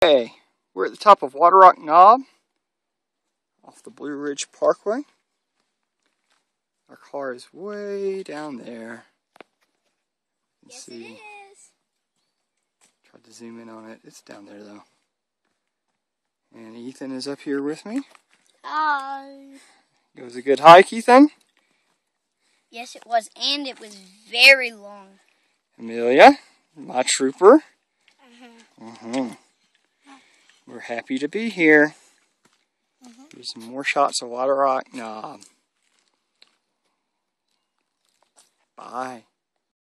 Okay, we're at the top of Waterrock Knob off the Blue Ridge Parkway. Our car is way down there. Yes, see. it is. Tried to zoom in on it. It's down there though. And Ethan is up here with me. Hi. It was a good hike, Ethan. Yes, it was, and it was very long. Amelia, my trooper. Uh-huh. We're happy to be here. Mm-hmm. Here's some more shots of Waterrock Knob. Bye.